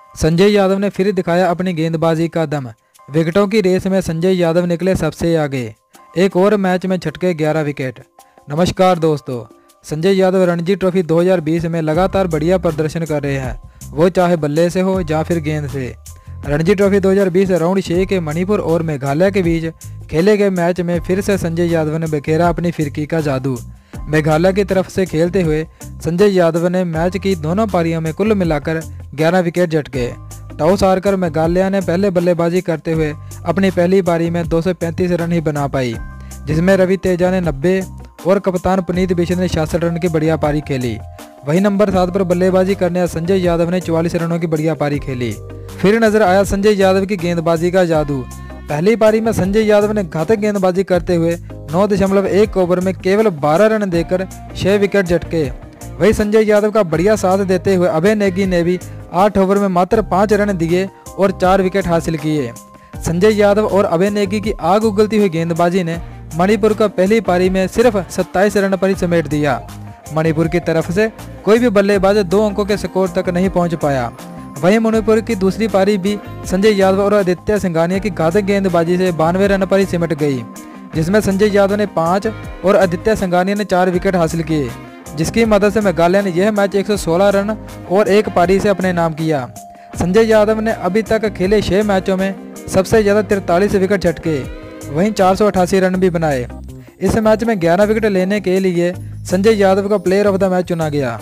संजय यादव ने फिर दिखाया अपनी गेंदबाजी का दम। विकेटों की रेस में संजय यादव निकले सबसे आगे। एक और मैच में छटके 11 विकेट। नमस्कार दोस्तों, संजय यादव रणजी ट्रॉफी 2020 में लगातार बढ़िया प्रदर्शन कर रहे हैं। वो चाहे बल्ले से हो या फिर गेंद से। रणजी ट्रॉफी 2020 राउंड छः के मणिपुर और मेघालय के बीच खेले गए मैच में फिर से संजय यादव ने बखेरा अपनी फिरकी का जादू। मेघालय की तरफ़ से खेलते हुए संजय यादव ने मैच की दोनों पारियों में कुल मिलाकर 11 विकेट झटके। टॉस हारकर मेघालय ने पहले बल्लेबाजी करते हुए अपनी पहली पारी में 235 रन ही बना पाई, जिसमें रवि तेजा ने 90 और कप्तान पुनीत बिश्र ने छियासठ रन की बढ़िया पारी खेली। वही नंबर सात पर बल्लेबाजी करने संजय यादव ने चौवालीस रनों की बढ़िया पारी खेली। फिर नज़र आया संजय यादव की गेंदबाजी का जादू। पहली पारी में संजय यादव ने घातक गेंदबाजी करते हुए नौ दशमलव एक ओवर में केवल बारह रन देकर छह विकेट झटके। वही संजय यादव का बढ़िया साथ देते हुए अभय नेगी ने भी आठ ओवर में मात्र पाँच रन दिए और चार विकेट हासिल किए। संजय यादव और अभय नेगी की आग उगलती हुई गेंदबाजी ने मणिपुर को पहली पारी में सिर्फ़ 27 रन पर ही समेट दिया। मणिपुर की तरफ़ से कोई भी बल्लेबाज दो अंकों के स्कोर तक नहीं पहुँच पाया। वहीं मणिपुर की दूसरी पारी भी संजय यादव और आदित्य सिंघानिया की घातक गेंदबाजी से बानवे रन पर ही सिमट गई, जिसमें संजय यादव ने पाँच और आदित्य सिंघानिया ने चार विकेट हासिल किए। जिसकी मदद से मेघालय ने यह मैच 116 रन और एक पारी से अपने नाम किया। संजय यादव ने अभी तक खेले छह मैचों में सबसे ज़्यादा तिरतालीस विकेट झटके, वहीं चार सौ अठासी रन भी बनाए। इस मैच में 11 विकेट लेने के लिए संजय यादव का प्लेयर ऑफ़ द मैच चुना गया।